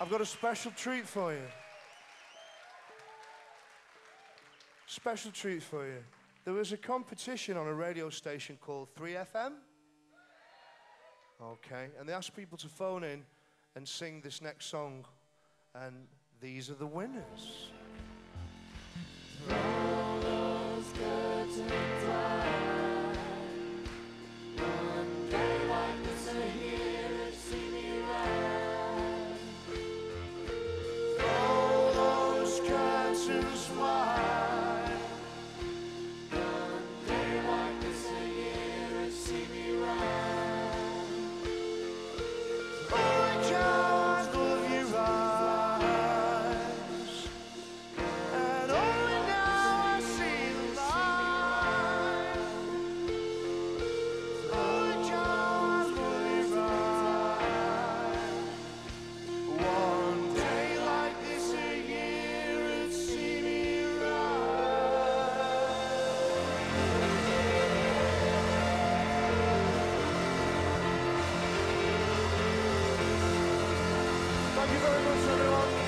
I've got a special treat for you. Special treat for you. There was a competition on a radio station called 3FM. Okay, and they asked people to phone in and sing this next song, and these are the winners. 自分の袖を